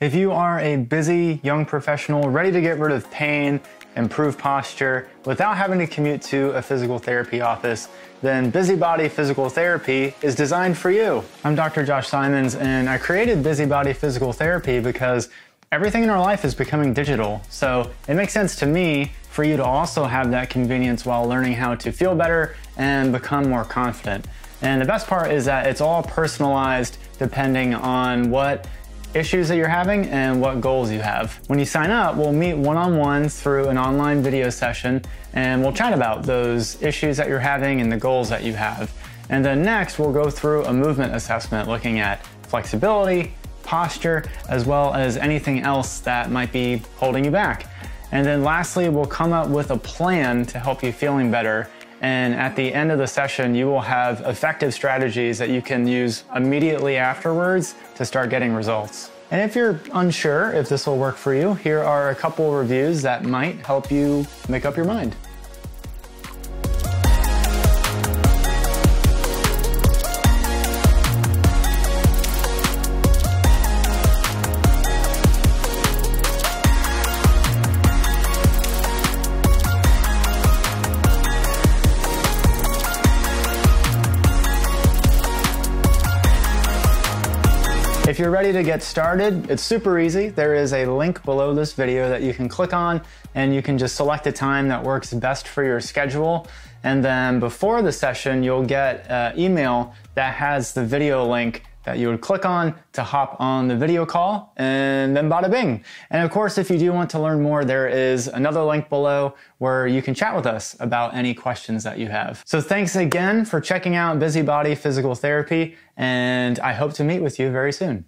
If you are a busy young professional ready to get rid of pain, improve posture without having to commute to a physical therapy office, then Busybody Physical Therapy is designed for you. I'm Dr. Josh Simons and I created Busybody Physical Therapy because everything in our life is becoming digital. So it makes sense to me for you to also have that convenience while learning how to feel better and become more confident. And the best part is that it's all personalized depending on what issues that you're having and what goals you have. When you sign up, we'll meet one-on-ones through an online video session and we'll chat about those issues that you're having and the goals that you have. And then next, we'll go through a movement assessment looking at flexibility, posture, as well as anything else that might be holding you back. And then lastly, we'll come up with a plan to help you feeling better and at the end of the session, you will have effective strategies that you can use immediately afterwards to start getting results. And if you're unsure if this will work for you, here are a couple of reviews that might help you make up your mind. If you're ready to get started, it's super easy. There is a link below this video that you can click on and you can just select a time that works best for your schedule. And then before the session, you'll get an email that has the video link that you would click on to hop on the video call and then bada bing. And of course, if you do want to learn more, there is another link below where you can chat with us about any questions that you have. So thanks again for checking out Busybody Physical Therapy and I hope to meet with you very soon.